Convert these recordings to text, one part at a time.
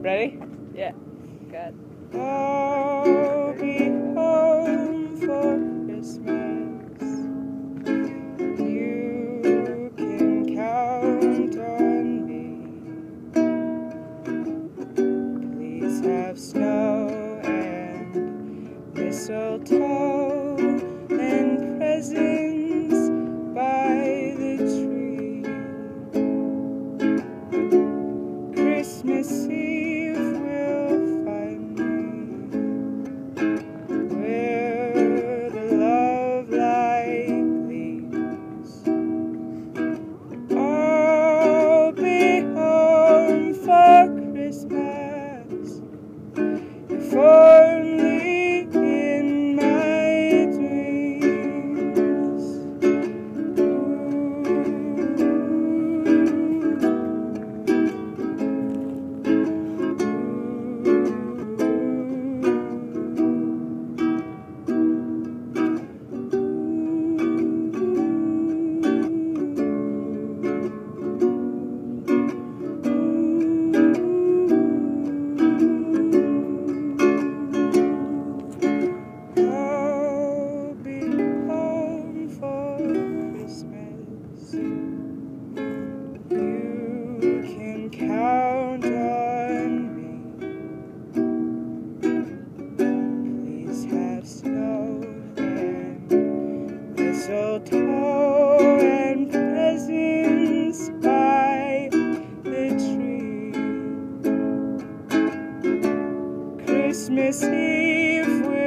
Ready? Yeah. Good. I'll be home for Christmas. You can count on me. Please have snow and mistletoe count on me. Please have snow and mistletoe and presents by the tree. Christmas Eve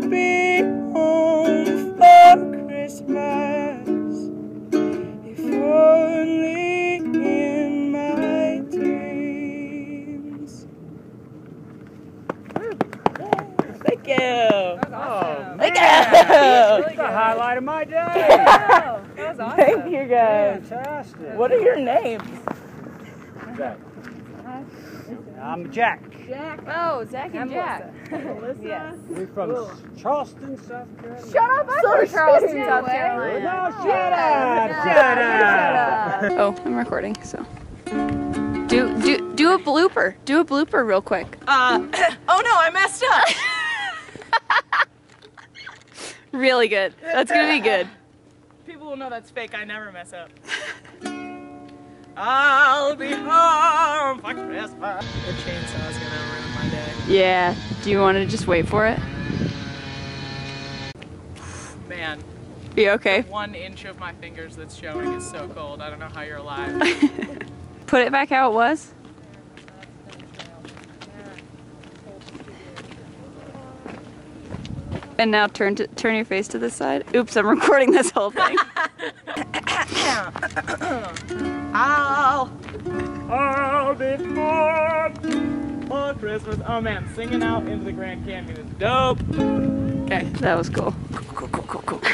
Be home for Christmas, if only in my dreams. Thank you. Awesome. Oh, thank you. That's the highlight of my day. Wow, that was awesome. Thank you guys. Fantastic. What are your names? Jack. I'm Jack. Jack. Oh, Zach and I'm Jack. Yes. We're from Charleston, South Carolina. Shut up! I'm So from Charleston, sweet. South No Carolina. No, shut up! Yeah, Shut up! Oh, I'm recording, so. Do do do a blooper. Do a blooper real quick. Uh, oh no, I messed up. Really good. That's gonna be good. People will know that's fake. I never mess up. I'll be home for Christmas. The chainsaw is gonna ruin my day. Yeah. Do you want to just wait for it? Man, Be okay. one inch of my fingers that's showing is so cold. I don't know how you're alive. Put it back how it was. And now turn to turn your face to this side. Oops, I'm recording this whole thing. For Christmas. Oh man, singing out into the Grand Canyon is dope. Okay. That was cool. cool. Cool, cool, cool, cool.